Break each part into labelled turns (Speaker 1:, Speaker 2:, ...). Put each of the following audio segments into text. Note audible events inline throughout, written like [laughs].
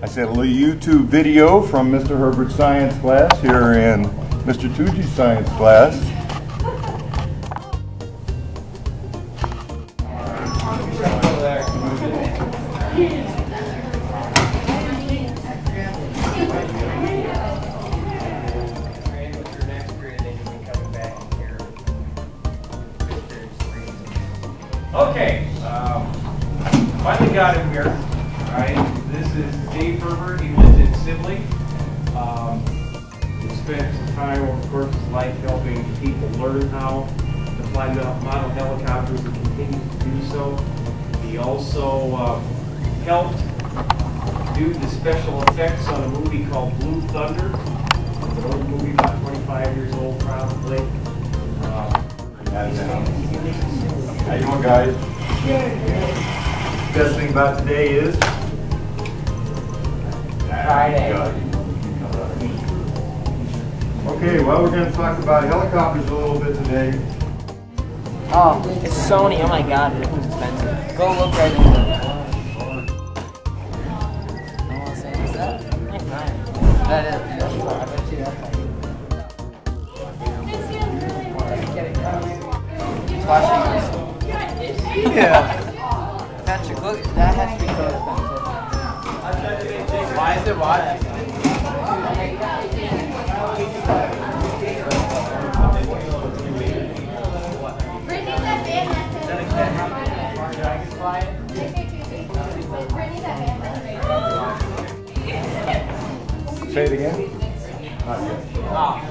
Speaker 1: I said a little YouTube video from Mr. Herbert's science class here in Mr. Tucci's science class.
Speaker 2: Spent some time over the course of his life helping people learn how to fly mo- model helicopters and continues to do so. He also uh, helped do the special effects on a movie called Blue Thunder. It's an old movie, about 25 years old probably. Uh,
Speaker 1: How you doing, guys? Best thing about today is?
Speaker 3: Friday.
Speaker 1: Okay, well, we're gonna talk about helicopters a little bit today.
Speaker 3: Oh, it's Sony. Oh my god, it looks expensive. Go look right into it. I wanna say, is that? That is. That's fine. I bet you that's like. Yeah. Patrick, look, that has to be so expensive. Why is it watching?
Speaker 1: Say it again? Not yet. Oh,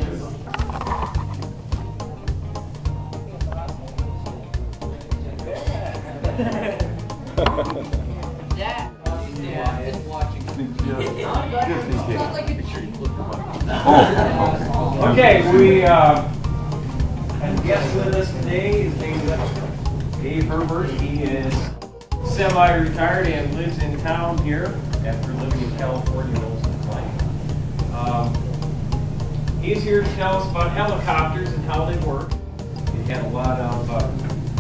Speaker 2: Okay, we uh, have a guest with us today. His name is Dave Herbert. He is semi-retired and lives in town here after living in California Um, He's here to tell us about helicopters and how they work. He had a lot of uh,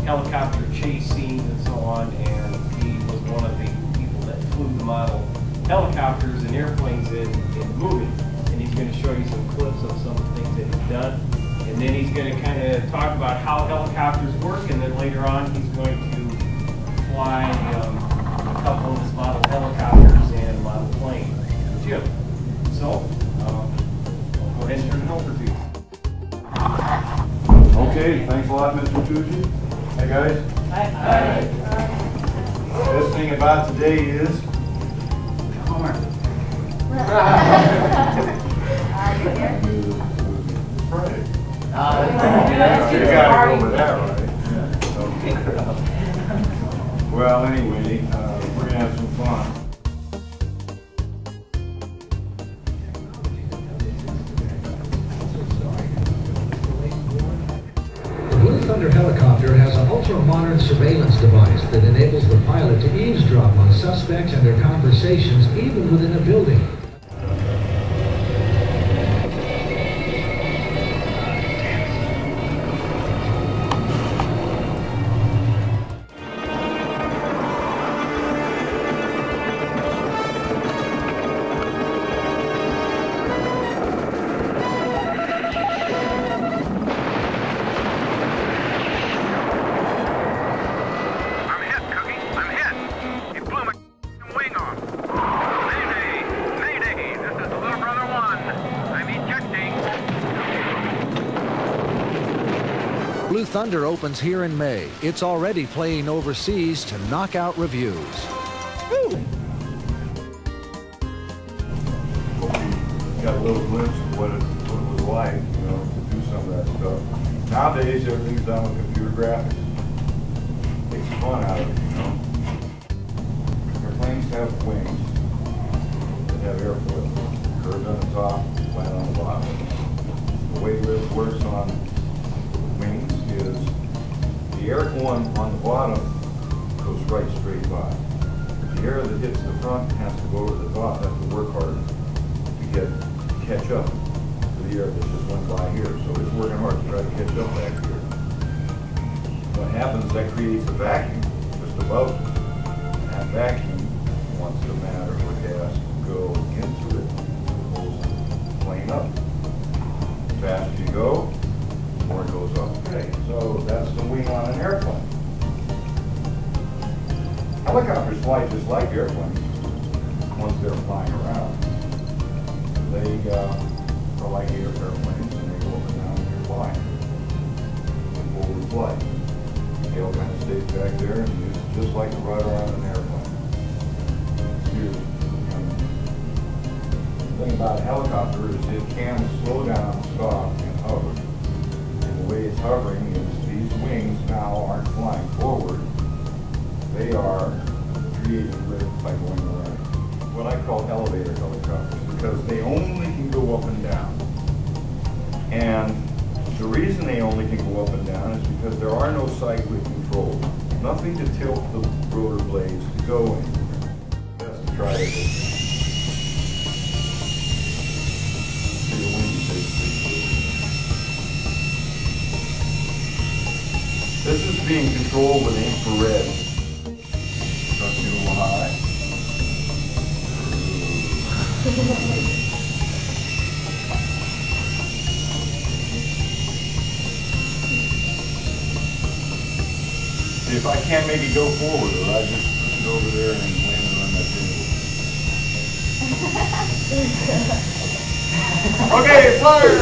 Speaker 2: helicopter chase scenes and so on, and he was one of the people that flew the model helicopters and airplanes in, in movies. And he's going to show you some clips of some of the things that he's done. And then he's going to kind of talk about how helicopters work, and then later on he's going to fly um, a couple of his model helicopters
Speaker 1: lot, Mr. Tucci. Hey, guys. Best thing about today is? Friday. You gotta go that, right? Well, anyway, uh, we're gonna have some fun.
Speaker 4: Thunder helicopter has an ultra-modern surveillance device that enables the pilot to eavesdrop on suspects and their conversations even within a building. Blue Thunder opens here in May. It's already playing overseas to knock out reviews.
Speaker 1: got a little glimpse of what it, what it was like, you know, to do some of that stuff. Nowadays, everything's done with computer graphics. Takes the fun out of it, you know. Airplanes have wings that have airfoil, curved on the top, flat on the bottom. The way this works on the air going on the bottom goes right straight by. The air that hits the front has to go over the top, has to work harder to get, to catch up to the air that just went by here. So it's working hard to try to catch up back here. What happens, that creates a vacuum just above that vacuum, once the matter or gas go into it, it pulls the plane up. Faster you go, the more it goes up. Okay, so that's the wing on an airplane. Helicopters fly just like airplanes, once they're flying around. They, uh, are like air- airplanes, and they go up and down and they're flying. And forward flight. Tail kind of stays back there and it's just like the rudder on an airplane. The thing about a helicopter is it can slow are no cyclic controls. Nothing to tilt the rotor blades to go anywhere. Best to try it. See the basically. This is being controlled with infrared. If I can't make it go forward, or I just push it over there and land it on that table. [laughs] Okay, fire!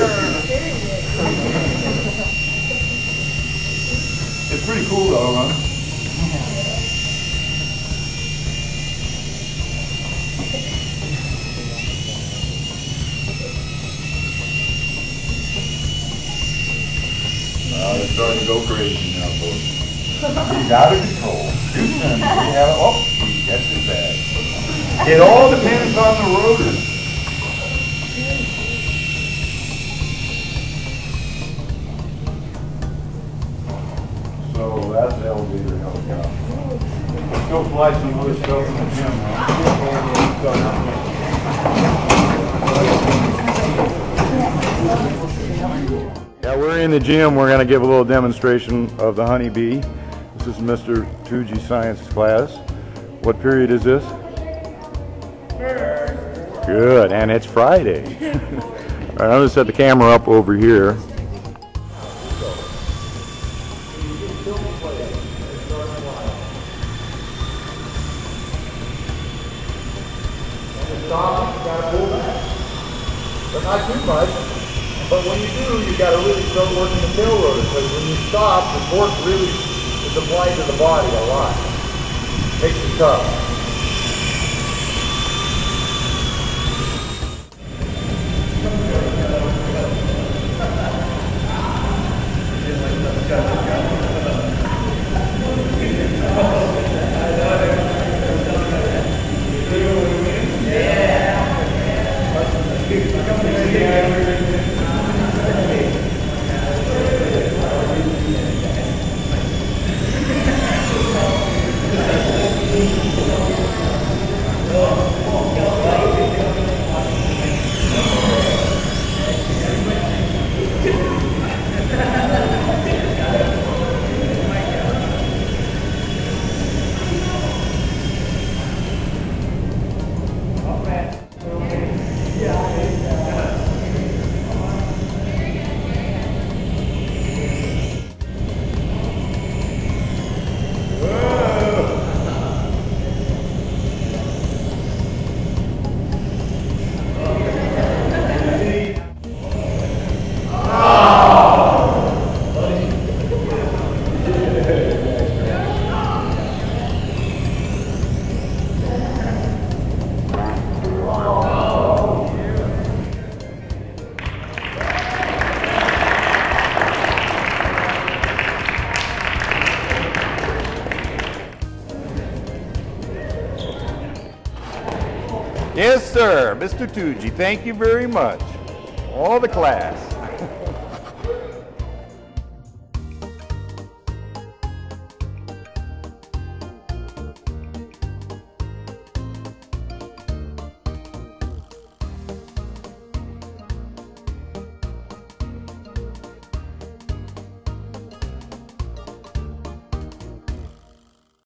Speaker 1: It's pretty cool though, huh? [laughs] Uh, it's starting to go crazy now, folks. He's out of control. Houston, we oh, he gets his bag. It all depends on the rotor. So that's the elevator helicopter. Let's go fly some other stuff in the gym. Yeah, we're in the gym. We're going to give a little demonstration of the honeybee. This is Mr. Tucci science class. What period is this? Good, and it's Friday. [laughs] All right, I'm going to set the camera up over here.
Speaker 5: stop, you gotta pull back. But not too much. But when you do, you gotta really start working the tail rotor, because when you stop, the torque really is applied to the body a lot. Makes it tough.
Speaker 1: Yes, sir. Mr. Tucci, thank you very much. All the class.